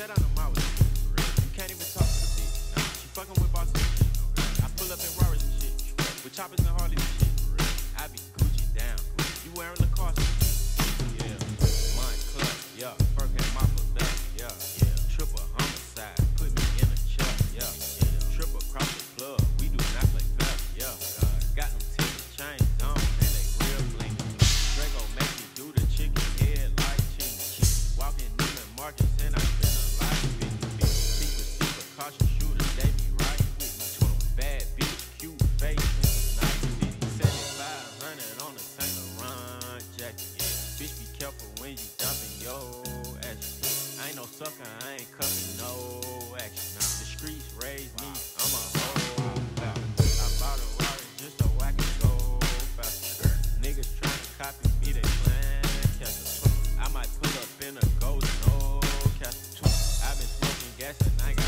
Shut down the mouth with for real. You can't even talk to the bitch. Nah, she fucking with bosses and shit. I pull up in Rari's and shit. With choppers and Harleys and shit. For real. I be Gucci down. You wearing Bitch, be careful when you dumping yo action. I ain't no sucker, I ain't cuffin' no action. The streets raised me, I'm a whole I bought a Rari just so I can go faster. Niggas tryna copy me, they plan catcher. I might put up in a golden old castle. I've been smoking gas and I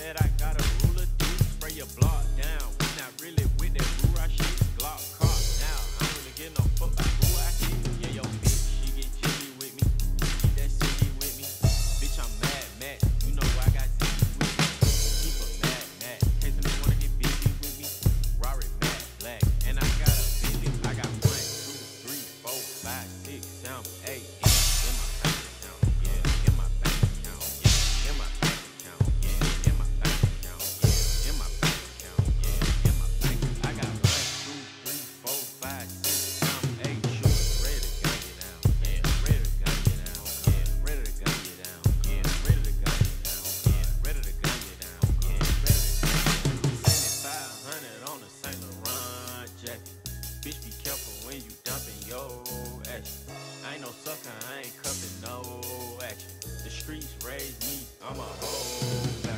that I gotta streets raised me. I'm a hoe.